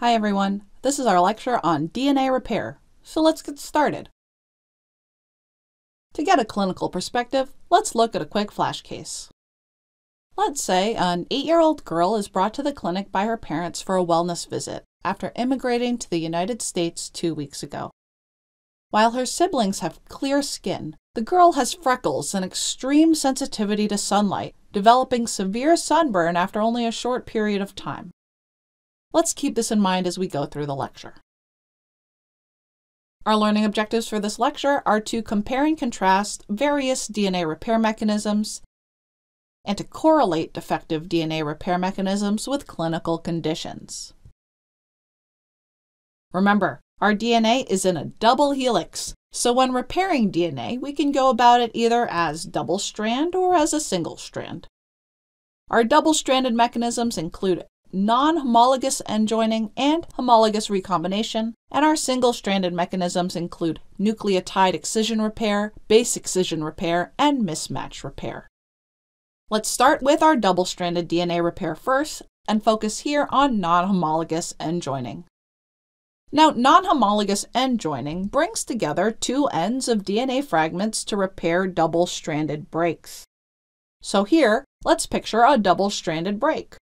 Hi everyone, this is our lecture on DNA repair, so let's get started. To get a clinical perspective, let's look at a quick flash case. Let's say an 8-year-old girl is brought to the clinic by her parents for a wellness visit after immigrating to the United States two weeks ago. While her siblings have clear skin, the girl has freckles and extreme sensitivity to sunlight, developing severe sunburn after only a short period of time. Let's keep this in mind as we go through the lecture. Our learning objectives for this lecture are to compare and contrast various DNA repair mechanisms and to correlate defective DNA repair mechanisms with clinical conditions. Remember, our DNA is in a double helix, so when repairing DNA, we can go about it either as double strand or as a single strand. Our double stranded mechanisms include non-homologous end joining and homologous recombination, and our single-stranded mechanisms include nucleotide excision repair, base excision repair, and mismatch repair. Let's start with our double-stranded DNA repair first and focus here on non-homologous end joining. Now, non-homologous end joining brings together two ends of DNA fragments to repair double-stranded breaks. So here, let's picture a double-stranded break.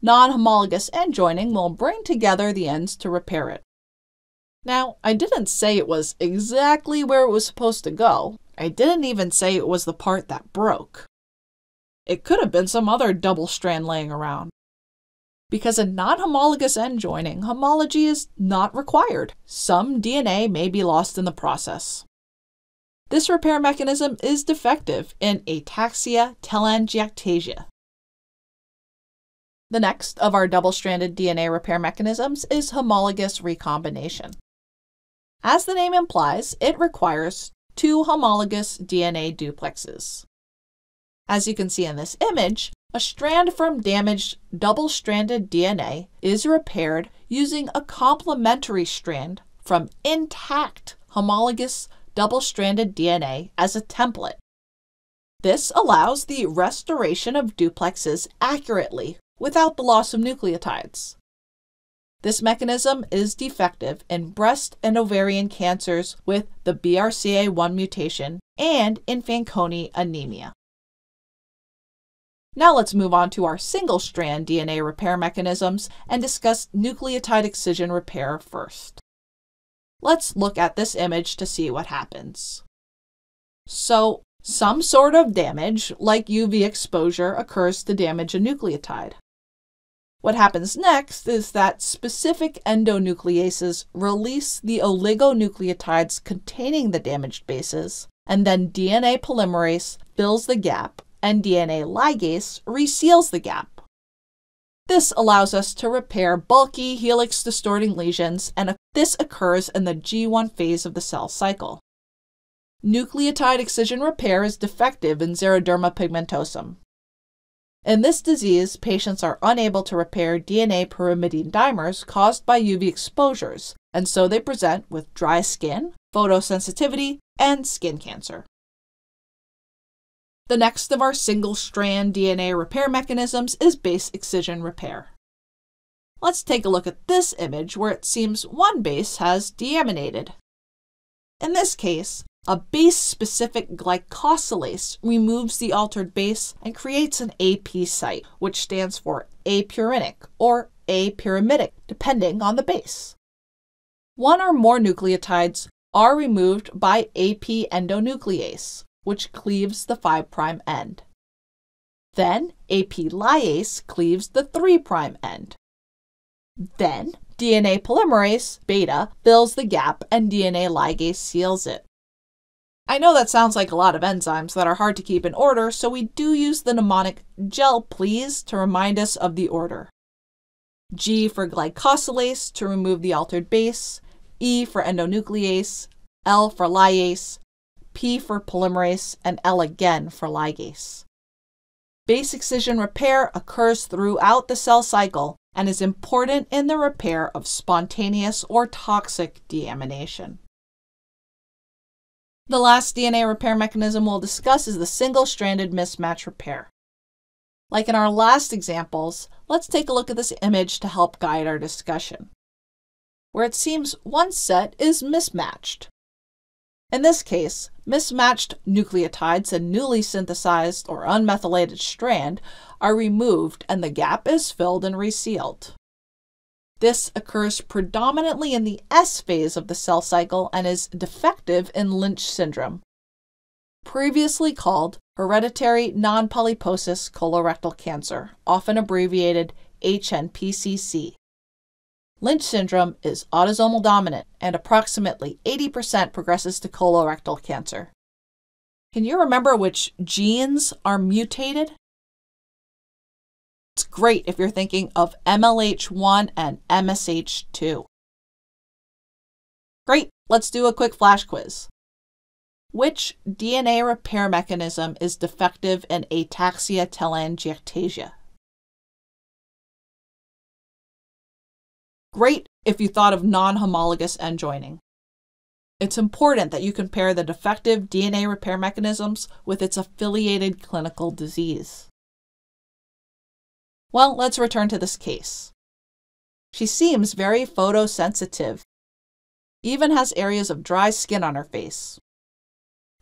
Non-homologous end joining will bring together the ends to repair it. Now, I didn't say it was exactly where it was supposed to go. I didn't even say it was the part that broke. It could have been some other double strand laying around. Because in non-homologous end joining, homology is not required. Some DNA may be lost in the process. This repair mechanism is defective in ataxia telangiectasia, the next of our double-stranded DNA repair mechanisms is homologous recombination. As the name implies, it requires two homologous DNA duplexes. As you can see in this image, a strand from damaged double-stranded DNA is repaired using a complementary strand from intact homologous double-stranded DNA as a template. This allows the restoration of duplexes accurately without the loss of nucleotides. This mechanism is defective in breast and ovarian cancers with the BRCA1 mutation and in Fanconi anemia. Now let's move on to our single-strand DNA repair mechanisms and discuss nucleotide excision repair first. Let's look at this image to see what happens. So, some sort of damage, like UV exposure, occurs to damage a nucleotide. What happens next is that specific endonucleases release the oligonucleotides containing the damaged bases, and then DNA polymerase fills the gap and DNA ligase reseals the gap. This allows us to repair bulky helix distorting lesions, and this occurs in the G1 phase of the cell cycle. Nucleotide excision repair is defective in xeroderma pigmentosum. In this disease, patients are unable to repair DNA pyrimidine dimers caused by UV exposures, and so they present with dry skin, photosensitivity, and skin cancer. The next of our single-strand DNA repair mechanisms is base excision repair. Let's take a look at this image where it seems one base has deaminated. In this case, a base-specific glycosylase removes the altered base and creates an AP site, which stands for apurinic or apyrimidinic, depending on the base. One or more nucleotides are removed by AP endonuclease, which cleaves the 5' end. Then AP lyase cleaves the 3' end. Then DNA polymerase, beta, fills the gap and DNA ligase seals it. I know that sounds like a lot of enzymes that are hard to keep in order, so we do use the mnemonic GEL please to remind us of the order. G for glycosylase to remove the altered base, E for endonuclease, L for lyase, P for polymerase, and L again for ligase. Base excision repair occurs throughout the cell cycle and is important in the repair of spontaneous or toxic deamination. The last DNA repair mechanism we'll discuss is the single-stranded mismatch repair. Like in our last examples, Let's take a look at this image to help guide our discussion, where it seems one set is mismatched. In this case, mismatched nucleotides and newly synthesized or unmethylated strand are removed and the gap is filled and resealed. This occurs predominantly in the S phase of the cell cycle and is defective in Lynch syndrome, previously called hereditary non-polyposis colorectal cancer, often abbreviated HNPCC. Lynch syndrome is autosomal dominant and approximately 80% progresses to colorectal cancer. Can you remember which genes are mutated? It's great if you're thinking of MLH1 and MSH2. Great, let's do a quick flash quiz. Which DNA repair mechanism is defective in ataxia telangiectasia? Great if you thought of non-homologous end joining. It's important that you compare the defective DNA repair mechanisms with its affiliated clinical disease. Well, let's return to this case. She seems very photosensitive, even has areas of dry skin on her face.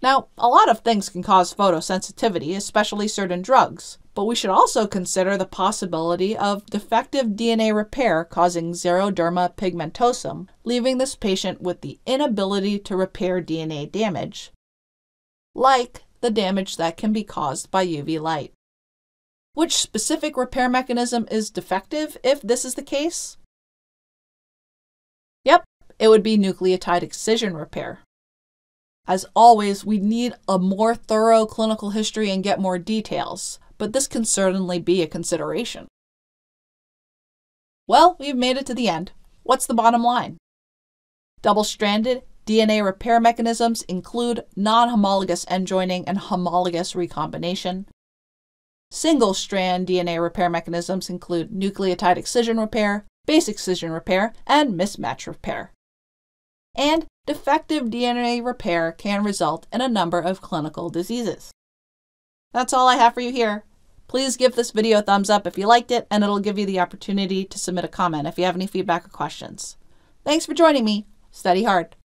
Now, a lot of things can cause photosensitivity, especially certain drugs, but we should also consider the possibility of defective DNA repair causing xeroderma pigmentosum, leaving this patient with the inability to repair DNA damage, like the damage that can be caused by UV light. Which specific repair mechanism is defective if this is the case? Yep, it would be nucleotide excision repair. As always, we need a more thorough clinical history and get more details, but this can certainly be a consideration. Well, we've made it to the end. What's the bottom line? Double stranded DNA repair mechanisms include non homologous end joining and homologous recombination. Single strand DNA repair mechanisms include nucleotide excision repair, base excision repair, and mismatch repair. And defective DNA repair can result in a number of clinical diseases. That's all I have for you here. Please give this video a thumbs up if you liked it, and it'll give you the opportunity to submit a comment if you have any feedback or questions. Thanks for joining me. Study hard.